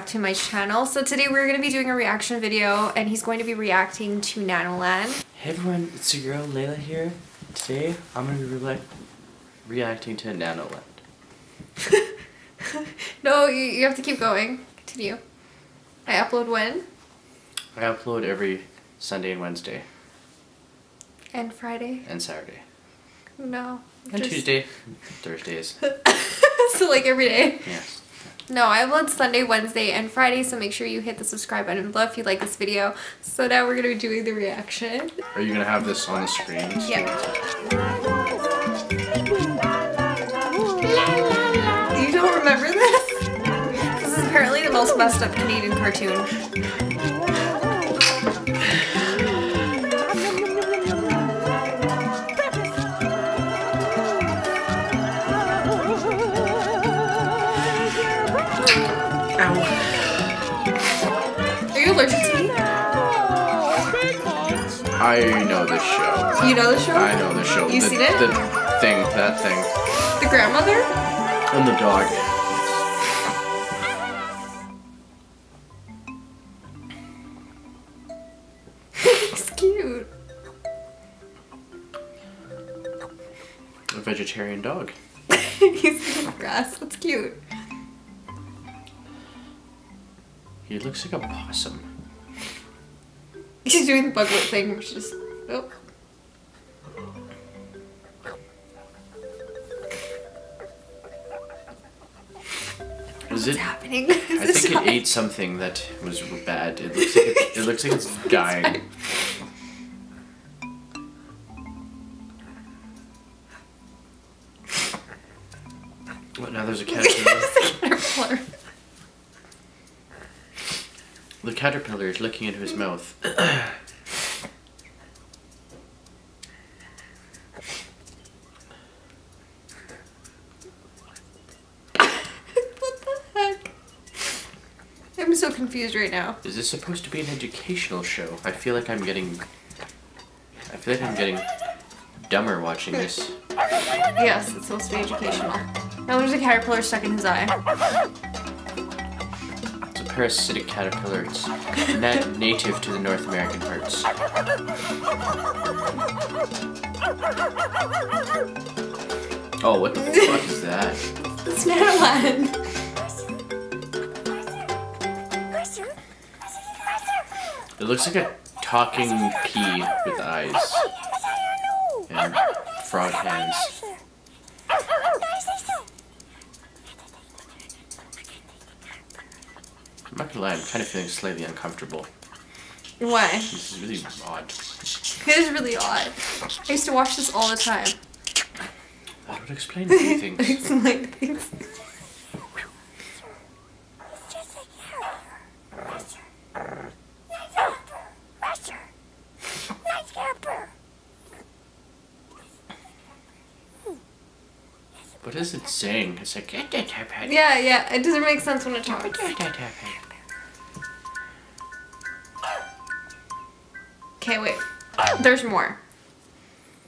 back to my channel. So today we're going to be doing a reaction video and he's going to be reacting to Nanalan. Hey everyone, it's your girl Leila here. Today I'm going to be re reacting to Nanalan. no, you, you have to keep going. Continue. I upload when? I upload every Sunday and Wednesday. And Friday? And Saturday. No. And. Tuesday. Thursdays. so like every day? Yes. No, I upload Sunday, Wednesday, and Friday, so make sure you hit the subscribe button below if you like this video. So now we're going to be doing the reaction. Are you going to have this on the screen? Yeah. You don't remember this? This is apparently the most messed up Canadian cartoon. I know this show. You know the show? I know the show. You the, seen it? The thing, that thing. The grandmother? And the dog. He's cute. A vegetarian dog. He's eating grass. That's cute. He looks like a possum. She's doing the buglet thing, which is oh. Is it happening? I think it ate something that was bad. It looks like it, it looks like it's dying. Caterpillar is looking into his mouth. what the heck? I'm so confused right now. Is this supposed to be an educational show? I feel like I'm getting... I feel like I'm getting dumber watching this. Yes, it's supposed to be educational. Now there's a caterpillar stuck in his eye parasitic caterpillar. It's native to the North American parts. Oh, what the fuck is that? It's Nanalan. It looks like a talking pea with eyes and frog hands. Gonna lie, I'm kind of feeling slightly uncomfortable. Why? This is really odd. It is really odd. I used to watch this all the time. That would explain a few things. explain things. What is it saying? It's like Yeah, yeah. It doesn't make sense when it talks. Okay, wait. There's more.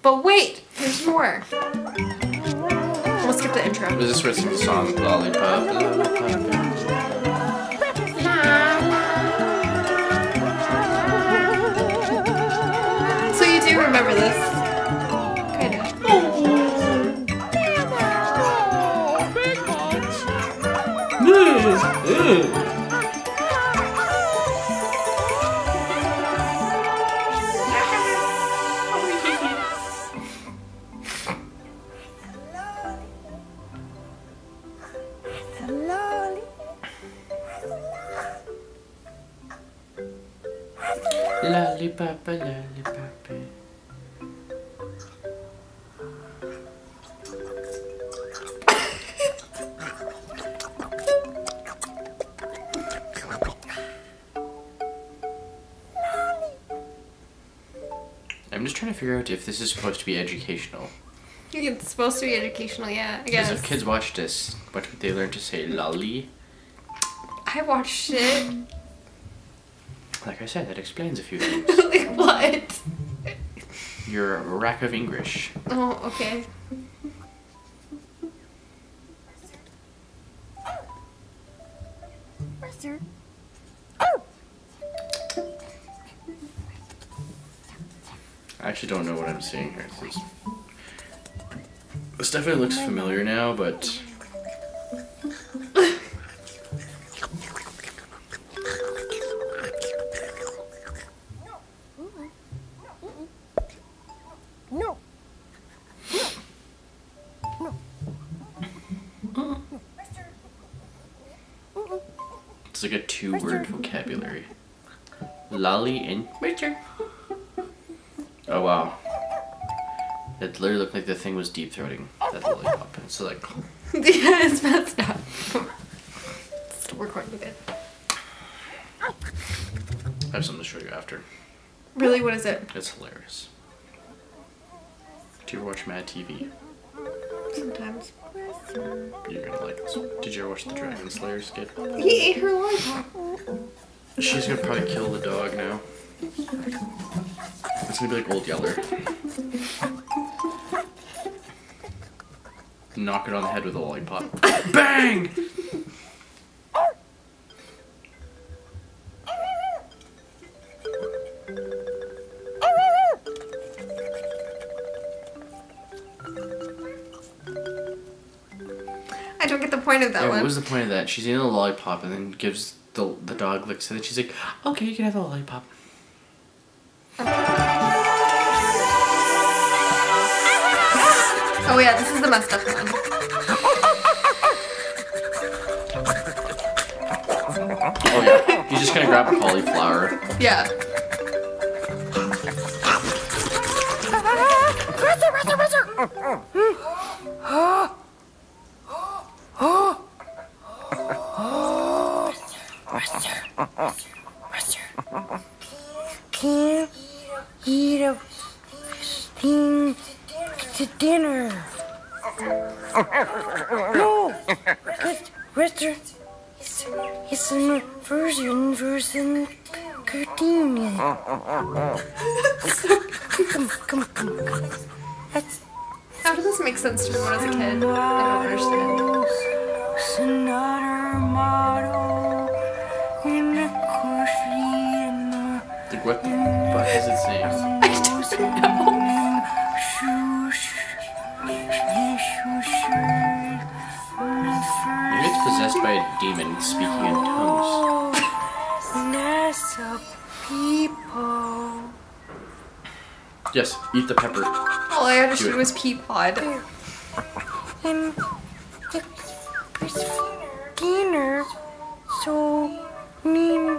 But wait, there's more. We'll skip the intro. Is this where it's the song Lollipop? Lollipop. So you do remember this? Lollipop, lollipop. I'm just trying to figure out if this is supposed to be educational. It's supposed to be educational, yeah, I guess. Because if kids watch this, what would they learn to say? Lolly? I watched it. Like I said, that explains a few things. like what? You're a rack of English. Oh, okay. Mister. I actually don't know what I'm seeing here. This definitely looks familiar now, but No. No. It's like a two-word vocabulary. Lolly and Mister. Oh wow. It literally looked like the thing was deep throating that lollipop. It's so like yeah, it's messed up. Still recording it. I have something to show you after. Really, what is it? It's hilarious. Do you ever watch Mad TV? Sometimes. You're gonna like this. Did you ever watch the Dragon Slayer skit? He ate her lollipop. She's gonna probably kill the dog now. It's gonna be like Old Yeller. Knock it on the head with a lollipop. Bang! I don't get the point of that Yeah, one. what was the point of that? She's eating a lollipop and then gives the the dog licks it. And she's like, "Okay, you can have the lollipop." Oh yeah, this is the messed up one. Oh yeah, he's just gonna grab a cauliflower. Yeah. Can't eat a thing to dinner. No, Mister, it's, it's a version version cartoon. come, come, come, come. That's How does this make sense to me when I was a kid? I don't understand. Like what the fuck is it saying? Maybe it's possessed by a demon speaking in tongues. NASA people. Yes, eat the pepper. All I understood was pea pod. And dinner. So mean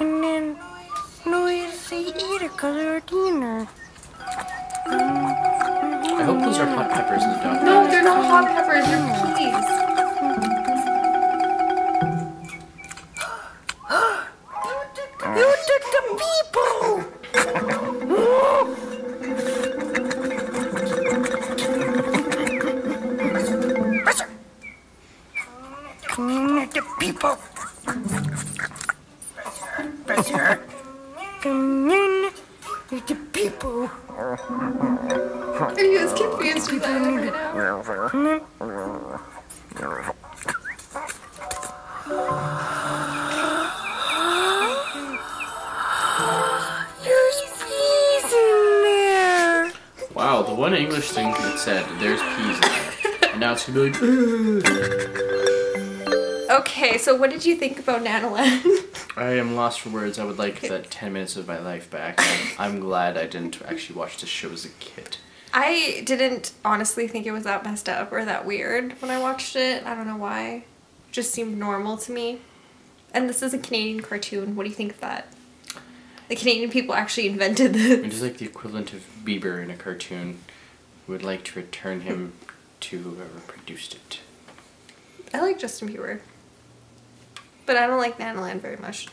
and then no way to say eat it because they're dinner. I hope those are hot peppers in the dog. No, they're not hot peppers, they're peas. The people! Are you as confused as I am right now? There's peas in there! Wow, the one English thing that said there's peas in there. And now it's gonna be like, Okay, so what did you think about Nanalan? I am lost for words. I would like that 10 minutes of my life back. I'm glad I didn't actually watch this show as a kid. I didn't honestly think it was that messed up or that weird when I watched it. I don't know why. It just seemed normal to me. And this is a Canadian cartoon. What do you think of that? The Canadian people actually invented It this. is like the equivalent of Bieber in a cartoon. Would like to return him to whoever produced it. I like Justin Bieber. But I don't like Nanalan very much.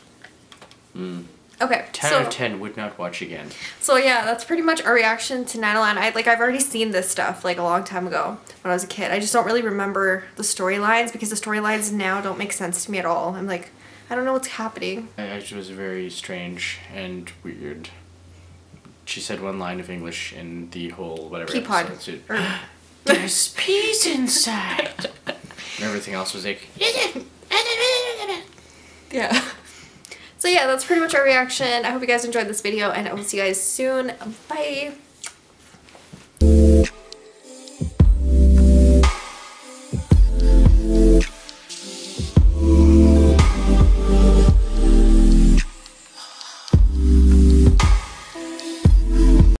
Mm. Okay, 10 so, out of 10 would not watch again. so yeah, that's pretty much our reaction to Nanalan. I like I've already seen this stuff like a long time ago when I was a kid. I just don't really remember the storylines because the storylines now don't make sense to me at all. I'm like, I don't know what's happening. It was very strange and weird. She said one line of English in the whole whatever Peapod. episode. There's peas inside. and everything else was like, Yeah. So yeah, that's pretty much our reaction. I hope you guys enjoyed this video and I will see you guys soon. Bye.